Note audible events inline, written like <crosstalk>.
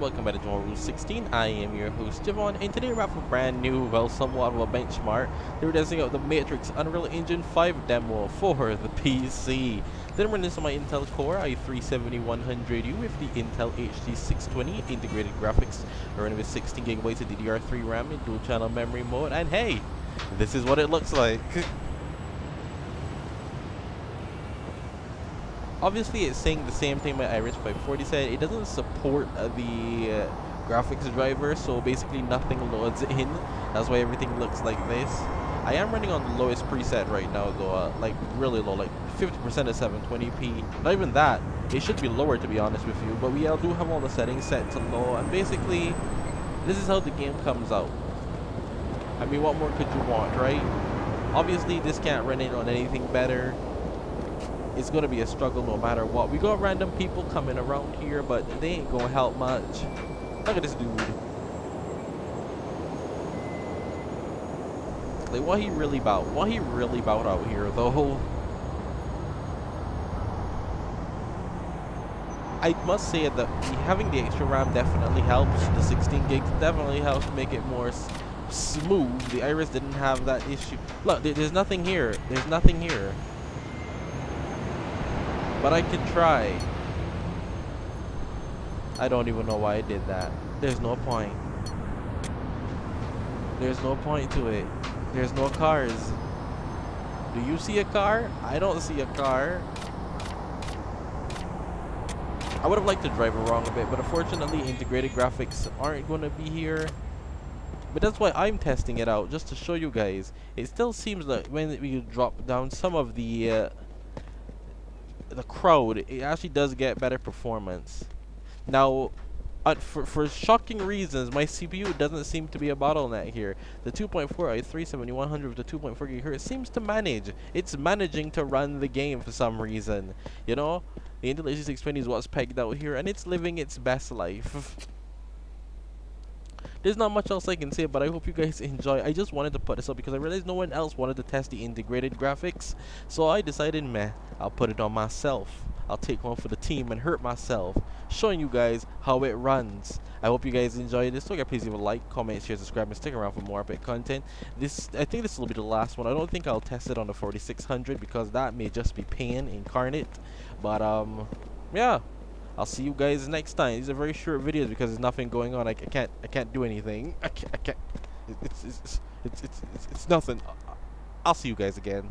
welcome back to Jevonrulez 16. I am your host Jevon, and today we're have a brand new, well, somewhat of a benchmark. They're testing out the Matrix Unreal Engine 5 demo for the PC. Then we're into my Intel Core i3-7100U with the Intel HD 620 integrated graphics, running with 16 gigabytes of DDR3 RAM in dual channel memory mode, and hey, this is what it looks like. <laughs> obviously it's saying the same thing my Iris 540 said. It doesn't support uh, the uh, graphics driver, so basically nothing loads <laughs> in. That's why everything looks like this. I am running on the lowest preset right now though, uh, like really low, like 50% of 720p. Not even that. It should be lower to be honest with you, but we do have all the settings set to low, and basically, this is how the game comes out. I mean, what more could you want, right? Obviously, this can't run it on anything better it's gonna be a struggle no matter what. We got random people coming around here, but they ain't gonna help much. Look at this dude. Like what he really about? What he really about out here though? I must say that having the extra RAM definitely helps. The 16 gigs definitely helps make it more smooth. The Iris didn't have that issue. Look, there's nothing here. There's nothing here. But I can try. I don't even know why I did that. There's no point. There's no point to it. There's no cars. Do you see a car? I don't see a car. I would have liked to drive around a bit, but unfortunately integrated graphics aren't going to be here. But that's why I'm testing it out, just to show you guys. It still seems like when we drop down some of the uh, the crowd, it actually does get better performance. Now, uh, for, for shocking reasons, my CPU doesn't seem to be a bottleneck here. The 2.4 i3-7100 with the 2.4 GHz seems to manage. It's managing to run the game for some reason. You know, the Intel HD 620 is what's pegged out here, and it's living its best life. <laughs> There's not much else I can say, but I hope you guys enjoy. I just wanted to put this up because I realized no one else wanted to test the integrated graphics. So I decided, meh, I'll put it on myself. I'll take one for the team and hurt myself, showing you guys how it runs. I hope you guys enjoyed this. So please leave a like, comment, share, subscribe, and stick around for more epic content. This, I think this will be the last one. I don't think I'll test it on the 4600 because that may just be pain incarnate. But um, yeah. I'll see you guys next time. These are very short videos because there's nothing going on. I, I can't I can't do anything. I can't I can't. It's it's it's it's it's, it's, it's nothing. I'll see you guys again.